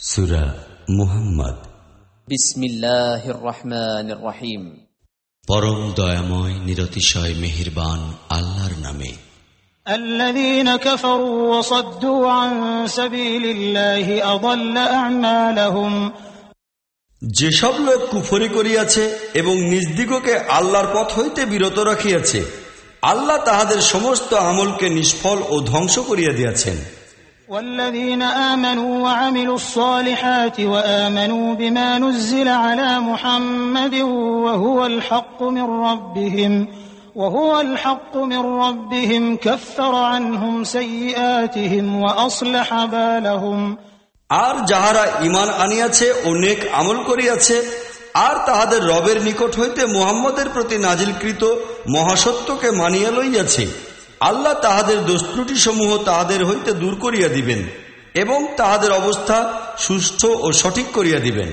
সুরা মুহাম্মদ বিসমিল্লাহির রহমানির রহিম পরম দয়াময় নিরতিশয় মেহেরবান আল্লাহর নামে الذين كفروا وصدوا عن سبيل الله أضل أعمالهم যেসব লোক কুফরি করিয়াছে এবং নিজদিগকে আল্লাহর পথ হইতে বিরত রাখিয়াছে আল্লাহ তাহাদের সমস্ত আমলকে নিষ্ফল ও ধ্বংস করিয়া দিয়াছেন والذين آمنوا وعملوا الصالحات وآمنوا بما نزل على محمد وهو الحق من ربهم وهو الحق من ربهم كفر عنهم سيئاتهم وأصلح بالهم আর যাহারা ইমান আনিয়াছে ও নেক আমল করিয়াছে আর তাহাদের রবের নিকট হইতে মুহাম্মদের প্রতি নাজিলকৃত মহাসত্যকে মানিয়া লইয়াছে আল্লাহ তাহাদের দোষত্রুটি সমূহ তাহাদের হইতে দূর করিয়া দিবেন এবং তাহাদের অবস্থা সুস্থ ও সঠিক করিয়া দিবেন।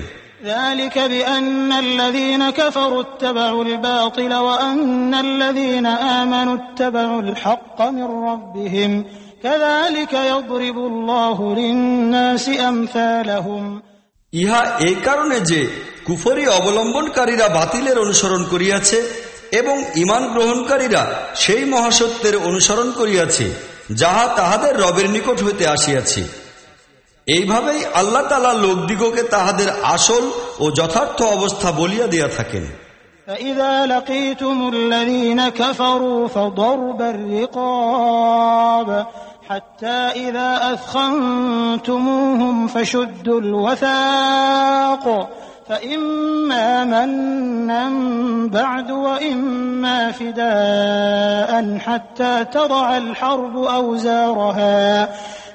ইহা এই কারণে যে কুফরি অবলম্বনকারীরা বাতিলের অনুসরণ করিয়াছে এবং ইমান গ্রহণকারীরা সেই মহাসত্যের অনুসরণ করিয়াছে যাহা তাহাদের রবের নিকট হইতে আসিয়াছে এইভাবেই আল্লাহ তালা লোকদিগকে তাহাদের আসল ও যথার্থ অবস্থা বলিয়া দিয়া থাকেন فإذا لقيتم الذين كفروا فضرب الرقاب حتى إذا أثخنتموهم فشدوا الوثاق فإما منا بعد وإما فداء حتى تضع الحرب أوزارها.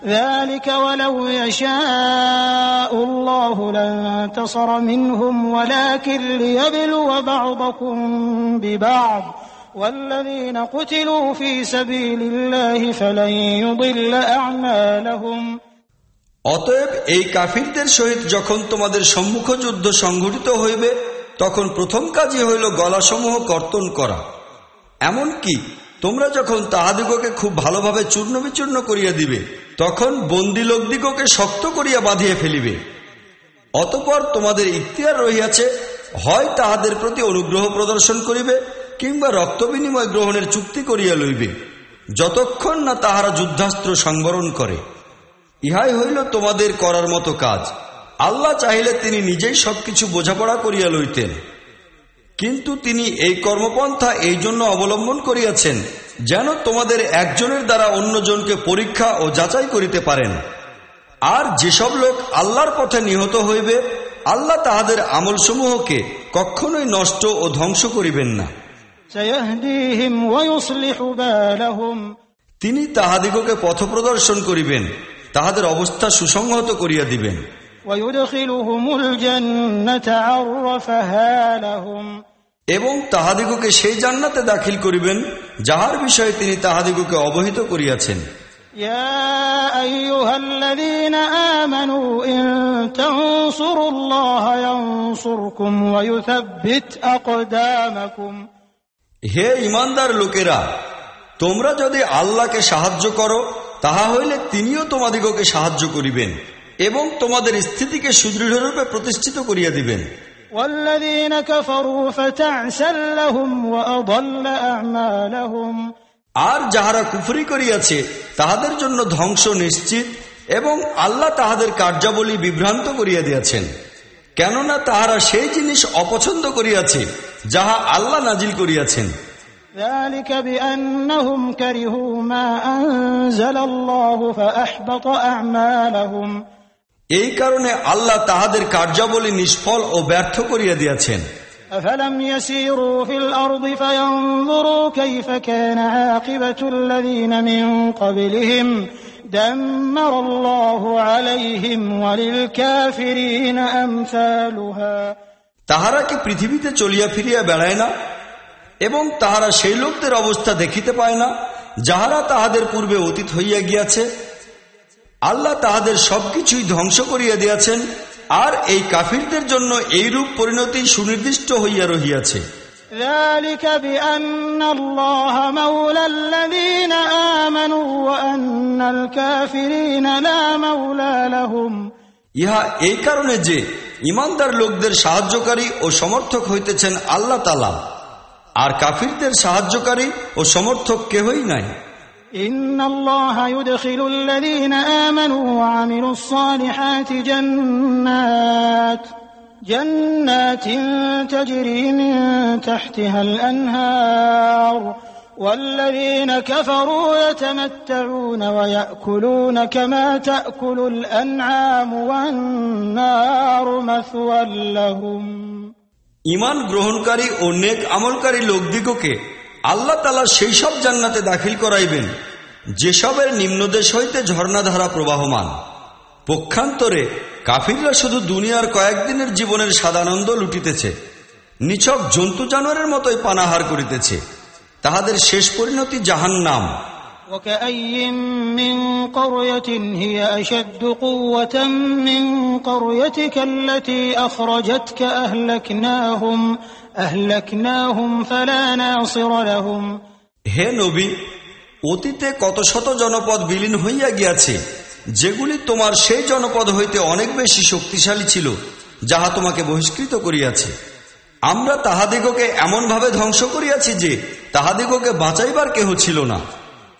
ذلك ولو يشاء الله لانتصر منهم ولكن ليبلو بعضكم ببعض. والذين قتلوا في سبيل الله فلن يضل أعمالهم. অতএব এই কাফিরদের সহিত যখন তোমাদের সম্মুখ যুদ্ধ সংঘটিত হইবে, তখন প্রথম কাজই হইল গলাসমূহ কর্তন করা। এমনকি তোমরা যখন তাহাদিগকে খুব ভালোভাবে চূর্ণ বিচূর্ণ করিয়া দিবে, তখন বন্দি লোকদিগকে শক্ত করিয়া বাঁধিয়া ফেলিবে। অতপর তোমাদের ইখতিয়ার রহিয়াছে, হয় তাহাদের প্রতি অনুগ্রহ প্রদর্শন করিবে, কিংবা রক্ত বিনিময় গ্রহণের চুক্তি করিয়া লইবে, যতক্ষণ না তাহারা যুদ্ধাস্ত্র সংবরণ করে। ইহাই হইল তোমাদের করার মতো কাজ। আল্লাহ চাহিলে তিনি নিজেই সবকিছু বোঝাপড়া করিয়া লইতেন। কিন্তু তিনি এই কর্মপন্থা এই জন্য অবলম্বন করিয়াছেন যেন তোমাদের একজনের দ্বারা অন্যজনকে পরীক্ষা ও যাচাই করিতে পারেন। আর যেসব লোক আল্লাহর পথে নিহত হইবে আল্লাহ তাহাদের আমলসমূহকে কখনোই নষ্ট ও ধ্বংস করিবেন না। তিনি তাহাদিগকে পথ প্রদর্শন করিবেন। তাহাদের অবস্থা সুসংহত করিয়া দিবেন ويدخلهم الجنة عرفها لهم এবং তাহাদিগকে সেই জান্নাতে দাখিল করিবেন যাহার বিষয়ে তিনি তাহাদিগকে অবহিত করিয়াছেন يا أيها الذين آمنوا إن تنصروا الله ينصركم ويثبت أقدامكم হে ইমানদার লোকেরা তোমরা যদি আল্লাহকে সাহায্য করো তাহা হইলে তিনিও তোমাদিগকে সাহায্য করিবেন এবং তোমাদের স্থিতিকে সুদৃঢ়রূপে প্রতিষ্ঠিত করিয়া দিবেন। আর যাহারা কুফরি করিয়াছে তাহাদের জন্য ধ্বংস নিশ্চিত এবং আল্লাহ তাহাদের কার্যাবলী বিভ্রান্ত করিয়া দিয়াছেন। কেননা তাহারা সেই জিনিস অপছন্দ করিয়াছে যাহা আল্লাহ নাজিল করিয়াছেন। ذلك بأنهم كرهوا ما أنزل الله فأحبط أعمالهم এই কারণে আল্লাহ তাহাদের কার্যাবলী নিষ্ফল ও ব্যর্থ করিয়া দিয়াছেন أفلم يسيروا في الأرض فينظروا كيف كان عاقبة الذين من قبلهم دمر الله عليهم وللكافرين أمثالها তাহারা কি পৃথিবীতে চলিয়া ফিরিয়া বেড়ায় না এবং তাহারা সেই লোকদের অবস্থা দেখিতে পায় না যাহারা তাহাদের পূর্বে অতীত হইয়া গিয়াছে আল্লাহ তাহাদের সবকিছুই ধ্বংস করিয়া দিয়াছেন আর এই কাফিরদের জন্য এইরূপ পরিণতি সুনির্দিষ্ট হইয়া রহিয়াছে ذلك بأن الله مولى الذين آمنوا وأن الكافرين لا مولى لهم ইহা এই কারণে যে ইমানদার লোকদের সাহায্যকারী ও সমর্থক হইতেছেন আল্লাহ তালা আর কাফিরদের সাহায্যকারী ও সমর্থক কেহই নাই إن الله يدخل الذين آمنوا وعملوا الصالحات جنات جنات تجري من تحتها الأنهار والذين كفروا يتمتعون ويأكلون كما تأكل الأنعام والنار مثوى لهم ইমান গ্রহণকারী ও নেক আমলকারী লোকদিগকে আল্লাহ তালা সেই সব জান্নাতে দাখিল করাইবেন, যেসবের নিম্নদেশ হইতে ঝর্ণাধারা প্রবাহমান। পক্ষান্তরে কাফিররা শুধু দুনিয়ার কয়েকদিনের জীবনের সাদানন্দ লুটিতেছে, নিছক জন্তু জানোয়ারের মতোই পানাহার করিতেছে। তাহাদের শেষ পরিণতি জাহান নাম وكأي من قرية هي أشد قوة من قريتك التي أخرجتك أهلكناهم أهلكناهم فلا ناصر لهم হে নবী অতীতে কত শত জনপদ বিলীন হইয়া গিয়াছে যেগুলি তোমার সেই জনপদ হইতে অনেক বেশি শক্তিশালী ছিল যাহা তোমাকে বহিষ্কৃত করিয়াছে আমরা তাহাদিগকে এমনভাবে ধ্বংস করিয়াছি যে তাহাদিগকে বাঁচাইবার কেহ ছিল না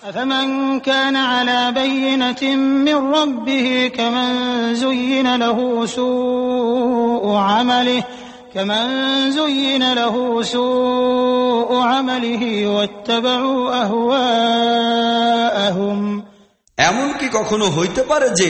أفمن كان على بينة من ربه كمن زين له سوء عمله كمن زين له سوء عمله واتبعوا أهواءهم এমন কি কখনো হইতে পারে যে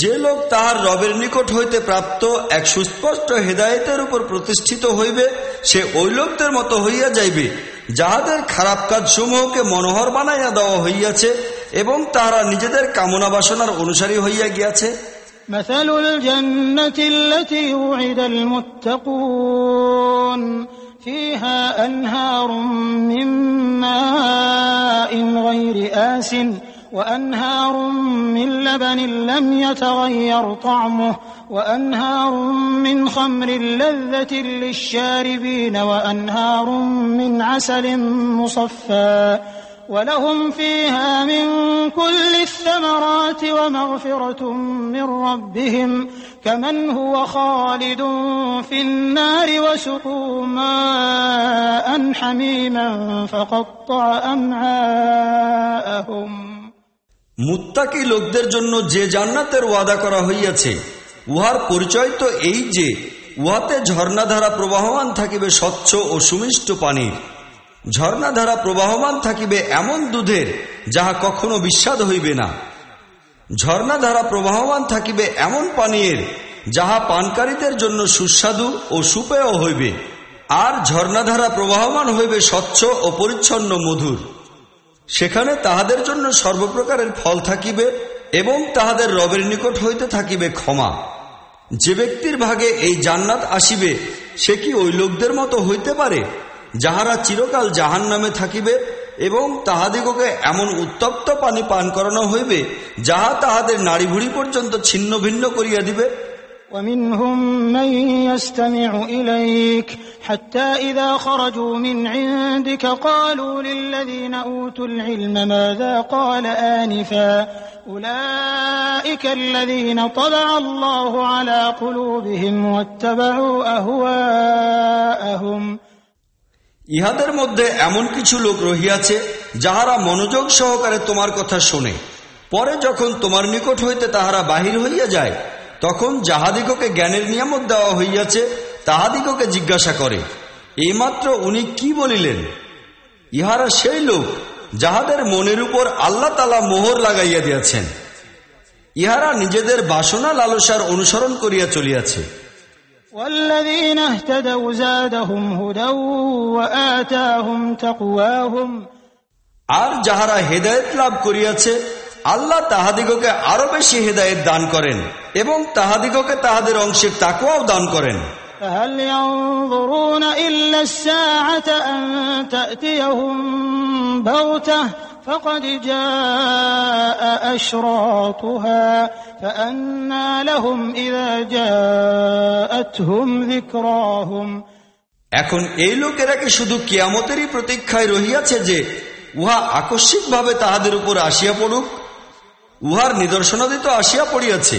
যে লোক তাহার রবের নিকট হইতে প্রাপ্ত এক সুস্পষ্ট হেদায়েতের উপর প্রতিষ্ঠিত হইবে সে ওই লোকদের মতো হইয়া যাইবে যাহাদের খারাপ কাজ সমূহকে মনোহর বানাইয়া দেওয়া হইয়াছে এবং তাহারা নিজেদের কামনা বাসনার অনুসারী হইয়া গিয়াছে مثل الجنة التي وعد المتقون فيها أنهار من ماء غير آس وأنهار من لبن لم يتغير طعمه وأنهار من خمر لذة للشاربين وأنهار من عسل مصفى. ولهم فيها من كل الثمرات ومغفرة من ربهم كمن هو خالد في النار وسقوا ماء حميما فقطع أمعاءهم. মুত্তাকি লোকদের জন্য যে জান্নাতের ওয়াদা করা হইয়াছে, উহার পরিচয় তো এই যে, উহাতে ঝর্ণাধারা প্রবাহমান থাকিবে স্বচ্ছ ও সুমিষ্ট পানির। ঝর্ণাধারা প্রবাহমান থাকিবে এমন দুধের, যাহা কখনো বিস্বাদ হইবে না। ঝর্ণাধারা প্রবাহমান থাকিবে এমন পানীয়ের যাহা পানকারীদের জন্য সুস্বাদু ও সুপেয় হইবে। আর ঝর্ণাধারা প্রবাহমান হইবে স্বচ্ছ ও পরিচ্ছন্ন মধুর। সেখানে তাহাদের জন্য সর্বপ্রকারের ফল থাকিবে এবং তাহাদের রবের নিকট হইতে থাকিবে ক্ষমা। যে ব্যক্তির ভাগে এই জান্নাত আসিবে, সে কি ওই লোকদের মতো হইতে পারে, যাহারা চিরকাল জাহান নামে থাকিবে এবং তাহাদিগকে এমন উত্তপ্ত পানি পান করানো হইবে, যাহা তাহাদের নাড়ি ভুড়ি পর্যন্ত ছিন্ন ভিন্ন করিয়া দিবে? ومنهم من يستمع إليك حتى إذا خرجوا من عندك قالوا للذين أوتوا العلم ماذا قال آنفا أولئك الذين طبع الله على قلوبهم واتبعوا أهواءهم ইহাদের মধ্যে এমন কিছু লোক রহিয়াছে যাহারা মনোযোগ সহকারে তোমার কথা শোনে পরে যখন তোমার নিকট হইতে তাহারা বাহির হইয়া যায় তখন যাহাদিগকে জ্ঞানের নিয়ামত দেওয়া হইয়াছে তাহাদিগকে জিজ্ঞাসা করে এইমাত্র উনি কি বলিলেন? ইহারা সেই লোক যাহাদের মনের উপর আল্লাহ তালা মোহর লাগাইয়া দিয়াছেন। ইহারা নিজেদের বাসনা লালসার অনুসরণ করিয়া চলিয়াছে। আর যাহারা হেদায়ত লাভ করিয়াছে আল্লাহ তাহাদিগকে আরও বেশি হেদায়ত দান করেন। এবং তাহাদিগকে তাহাদের অংশের তাকুয়াও দান করেন فهل ينظرون إلا الساعة أن تأتيهم بغتة فقد جاء أشراطها فأنى لهم إذا جاءتهم ذكراهم এখন এই লোকেরা কি শুধু কিয়ামতেরই প্রতীক্ষায় রহিয়াছে যে উহা আকস্মিকভাবে তাহাদের উপর আসিয়া পড়ুক উহার নিদর্শনাদি তো আসিয়া পড়িয়াছে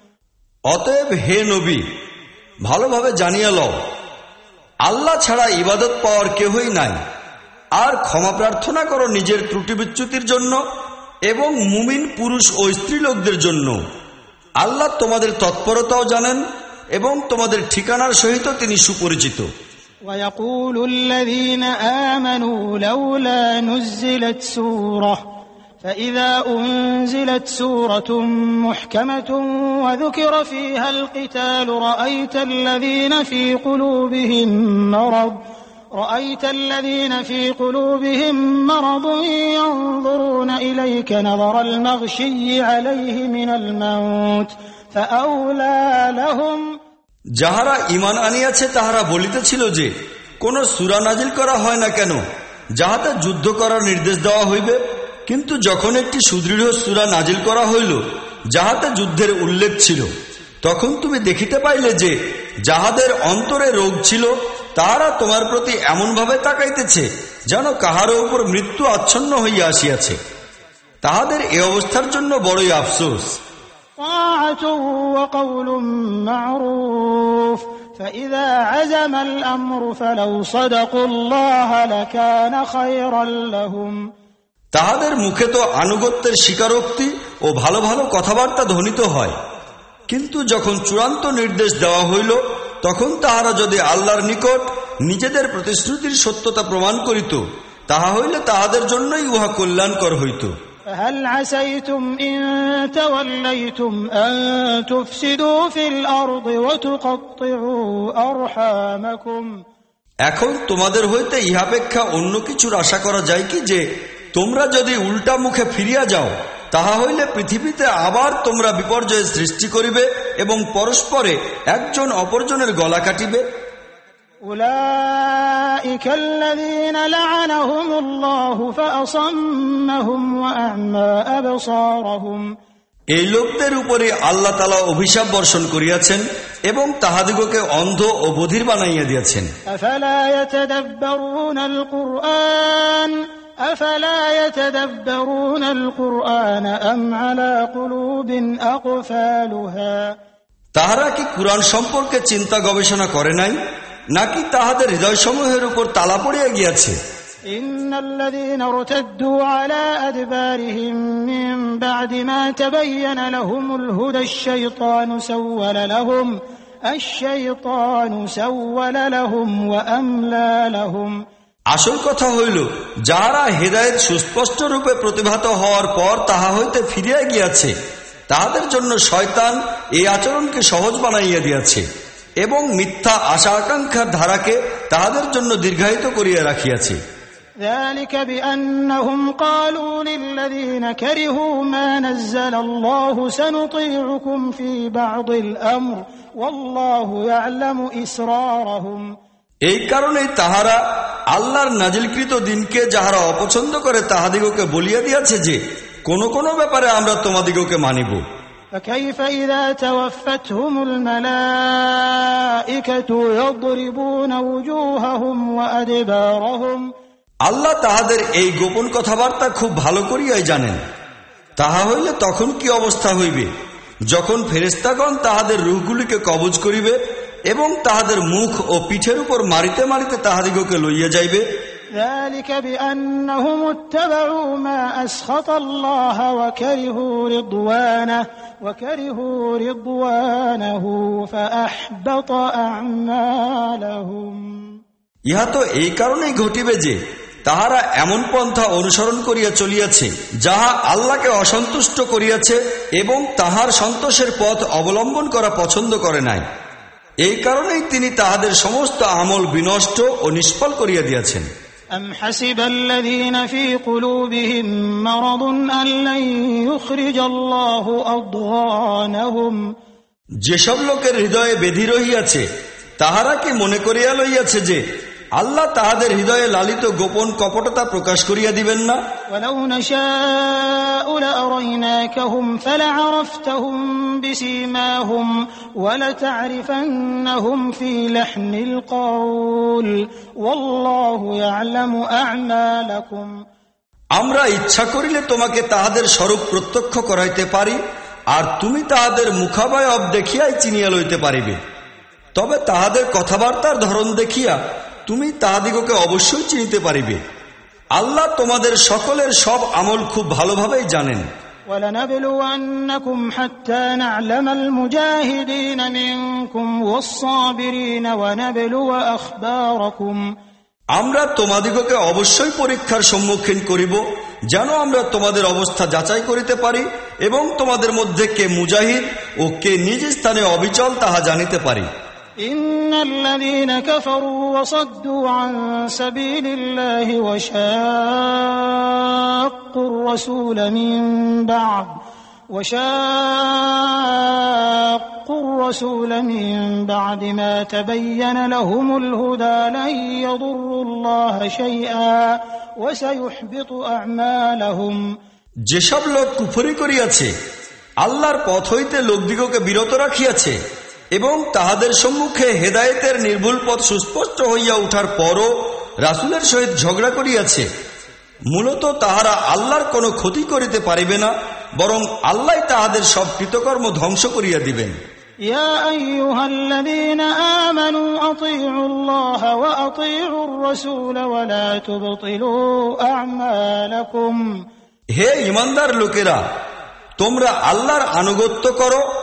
অতএব হে নবী ভালোভাবে জানিয়া লও আল্লাহ ছাড়া ইবাদত পাওয়ার কেহই নাই আর ক্ষমা প্রার্থনা করো নিজের ত্রুটি বিচ্যুতির জন্য এবং মুমিন পুরুষ ও স্ত্রী লোকদের জন্য আল্লাহ তোমাদের তৎপরতাও জানেন এবং তোমাদের ঠিকানার সহিত তিনি সুপরিচিত ويقول الذين آمنوا لولا نزلت سورة فإذا أنزلت سورة محكمة وذكر فيها القتال رأيت الذين في قلوبهم مرض رأيت الذين في قلوبهم مرض ينظرون إليك نظر المغشي عليه من الموت فأولى لهم যাহারা ইমান আনিয়াছে তাহারা বলিতেছিল যে কোন সুরা নাজিল করা হয় না কেন যাহাতে যুদ্ধ করার নির্দেশ দেওয়া হইবে কিন্তু যখন একটি সুদৃঢ় সুরা নাজিল করা হইল, যাহাতে যুদ্ধের উল্লেখ ছিল, তখন তুমি দেখিতে পাইলে যে যাহাদের অন্তরে রোগ ছিল তারা তোমার প্রতি এমনভাবে তাকাইতেছে, যেন কাহারও উপর মৃত্যু আচ্ছন্ন হইয়া আসিয়াছে। তাহাদের এ অবস্থার জন্য বড়ই আফসোস। আজম আল আমরু ফালাউ সাদাকুল্লাহ লাকানা খায়রাল লাহুম তাহাদের মুখে তো আনুগত্যের স্বীকারোক্তি ও ভালো ভালো কথাবার্তা ধ্বনিত হয় কিন্তু যখন চূড়ান্ত নির্দেশ দেওয়া হইল তখন তাহারা যদি আল্লাহর নিকট নিজেদের প্রতিশ্রুতির সত্যতা প্রমাণ করিত তাহা হইলে তাহাদের জন্যই উহা কল্যাণকর হইত فهل عسيتم إن توليتم أن تفسدوا في الأرض وتقطعوا أرحامكم এখন তোমাদের হইতে ইহাপেক্ষা অন্য কিছুর আশা করা যায় কি যে তোমরা যদি উল্টা মুখে ফিরিয়া যাও তাহা হইলে পৃথিবীতে আবার তোমরা বিপর্যয় সৃষ্টি করিবে এবং পরস্পরে একজন অপরজনের গলা কাটিবে। এই লোকদের উপরে আল্লাহ তালা অভিশাপ বর্ষণ করিয়াছেন এবং তাহাদিগকে অন্ধ ও বধির বানাইয়া দিয়াছেন। أفلا يتدبرون القرآن أفلا يتدبرون القرآن أم على قلوب أقفالها তাহারা কি কুরআন সম্পর্কে চিন্তা গবেষণা করে নাই নাকি তাহাদের হৃদয়সমূহের উপর তালা পড়িয়া গিয়াছে إن الذين ارتدوا على أدبارهم من بعد ما تبين لهم الهدى الشيطان سول لهم الشيطان سول لهم وأملى لهم আসল কথা হইল যাহারা হেদায়েত সুস্পষ্ট রূপে প্রতিভাত হওয়ার পর তাহা হইতে ফিরিয়া গিয়াছে তাহাদের জন্য শয়তান এই আচরণকে সহজ বানাইয়া দিয়াছে এবং মিথ্যা আশা আকাঙ্ক্ষার ধারাকে তাহাদের জন্য দীর্ঘায়িত করিয়া রাখিয়াছে ذلك بأنهم قالوا للذين كرهوا ما نزل الله سنطيعكم في بعض الأمر والله يعلم إسرارهم এই কারণেই তাহারা আল্লাহর নাজিলকৃত দিনকে যাহারা অপছন্দ করে তাহাদিগকে বলিয়া দিয়াছে যে কোন কোন ব্যাপারে আমরা তোমাদিগকে মানিব فكيف إذا توفتهم الملائكة يضربون وجوههم وأدبارهم আল্লাহ তাহাদের এই গোপন কথাবার্তা খুব ভালো করিয়াই জানেন তাহা হইলে তখন কি অবস্থা হইবে যখন ফেরেস্তাগণ তাহাদের রুহগুলিকে কবজ করিবে এবং তাহাদের মুখ ও পিঠের উপর মারিতে মারিতে তাহাদিগকে লইয়া যাইবে। ইহা তো এই কারণেই ঘটিবে যে তাহারা এমন পন্থা অনুসরণ করিয়া চলিয়াছে যাহা আল্লাহকে অসন্তুষ্ট করিয়াছে এবং তাহার সন্তোষের পথ অবলম্বন করা পছন্দ করে নাই। এই কারণেই তিনি তাহাদের সমস্ত আমল বিনষ্ট ও নিষ্ফল করিয়া দিয়াছেন أم حسب الذين في قلوبهم مرض أن لن يخرج الله أضغانهم যেসব লোকের হৃদয়ে বেধি রহিয়াছে তাহারা কি মনে করিয়া লইয়াছে যে আল্লাহ তাহাদের হৃদয়ে লালিত গোপন কপটতা প্রকাশ করিয়া দিবেন না। আমরা ইচ্ছা করিলে তোমাকে তাহাদের স্বরূপ প্রত্যক্ষ করাইতে পারি আর তুমি তাহাদের মুখাবয়ব দেখিয়াই চিনিয়া লইতে পারিবে। তবে তাহাদের কথাবার্তার ধরন দেখিয়া তুমি তাহাদিগকে অবশ্যই চিনিতে পারিবে আল্লাহ তোমাদের সকলের সব আমল খুব ভালোভাবেই জানেন ولنبلونكم حتى نعلم المجاهدين منكم والصابرين ونبلو أخباركم আমরা তোমাদিগকে অবশ্যই পরীক্ষার সম্মুখীন করিব যেন আমরা তোমাদের অবস্থা যাচাই করিতে পারি এবং তোমাদের মধ্যে কে মুজাহিদ ও কে নিজ স্থানে অবিচল তাহা জানিতে পারি إن الذين كفروا وصدوا عن سبيل الله وشاقوا الرسول من بعد وشاقوا الرسول من بعد ما تبين لهم الهدى لن يضروا الله شيئا وسيحبط أعمالهم যেসব লোক কুফরি করিয়াছে আল্লাহর পথ হইতে লোকদিগকে বিরত রাখিয়াছে এবং তাহাদের সম্মুখে হেদায়েতের নির্ভুল পথ সুস্পষ্ট হইয়া উঠার পরও রাসুলের সহিত ঝগড়া করিয়াছে মূলত তাহারা আল্লাহর কোনো ক্ষতি করিতে পারিবে না বরং আল্লাহ তাহাদের সব কৃতকর্ম ধ্বংস করিয়া দিবেন يا أيها الذين آمنوا أطيعوا الله وأطيعوا الرسول ولا تبطلوا أعمالكم হে ইমানদার লোকেরা তোমরা আল্লাহর আনুগত্য করো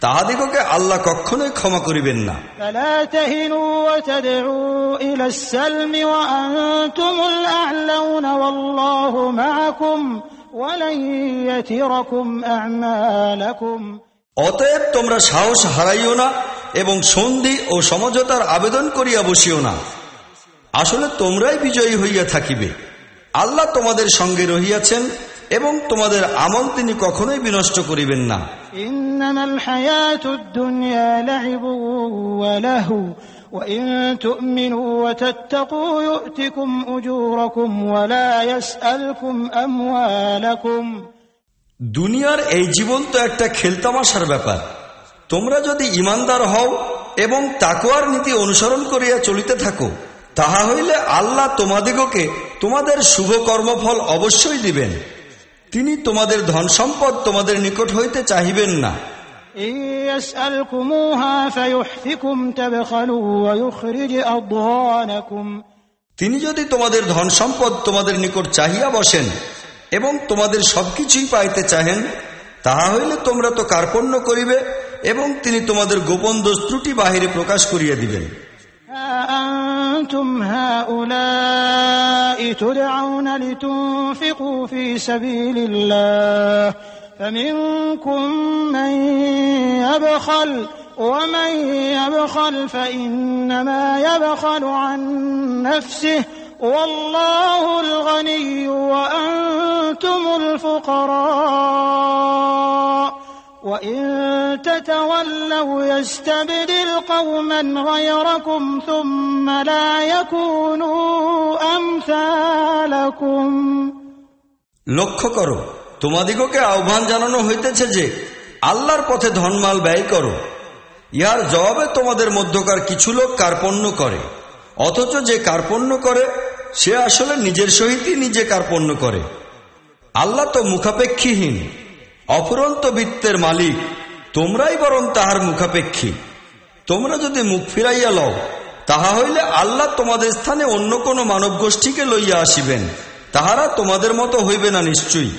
তাহাদিগকে আল্লাহ কখনোই ক্ষমা করিবেন না। অতএব তোমরা সাহস হারাইও না এবং সন্ধি ও সমঝোতার আবেদন করিয়া বসিও না। আসলে তোমরাই বিজয়ী হইয়া থাকিবে। আল্লাহ তোমাদের সঙ্গে রহিয়াছেন এবং তোমাদের আমল তিনি কখনোই বিনষ্ট করিবেন না। إنما الحياة الدنيا لعب ولهو وإن تؤمنوا وتتقوا يؤتكم أجوركم ولا يسألكم أموالكم দুনিয়ার এই জীবন তো একটা খেলতামাশার ব্যাপার তোমরা যদি ইমানদার হও এবং তাকুয়ার নীতি অনুসরণ করিয়া চলিতে থাকো তাহা হইলে আল্লাহ তোমাদিগকে তোমাদের শুভ কর্মফল অবশ্যই দিবেন তিনি তোমাদের ধন সম্পদ তোমাদের নিকট হইতে চাহিবেন না। তিনি যদি তোমাদের ধন সম্পদ তোমাদের নিকট চাহিয়া বসেন এবং তোমাদের সবকিছুই পাইতে চাহেন তাহা হইলে তোমরা তো কার্পণ্য করিবে এবং তিনি তোমাদের গোপন দোষ ত্রুটি বাহিরে প্রকাশ করিয়া দিবেন। أنتم هؤلاء تدعون لتنفقوا في سبيل الله فمنكم من يبخل ومن يبخل فإنما يبخل عن نفسه والله الغني وأنتم الفقراء وإن تتولوا يستبدل قوما غيركم ثم لا يكونوا أمثالكم লক্ষ্য করো তোমাদিগকে আহ্বান জানানো হইতেছে যে আল্লাহর পথে ধনমাল ব্যয় করো ইহার জবাবে তোমাদের মধ্যকার কিছু লোক কার্পণ্য করে অথচ যে কার্পণ্য করে সে আসলে নিজের সহিতই নিজে কার্পণ্য করে আল্লাহ তো মুখাপেক্ষীহীন অফুরন্ত বৃত্তের মালিক, তোমরাই বরং তাহার মুখাপেক্ষী। তোমরা যদি মুখ ফিরাইয়া লও, তাহা হইলে আল্লাহ তোমাদের স্থানে অন্য কোনো মানব গোষ্ঠীকে লইয়া আসিবেন। তাহারা তোমাদের মতো হইবে না নিশ্চয়ই।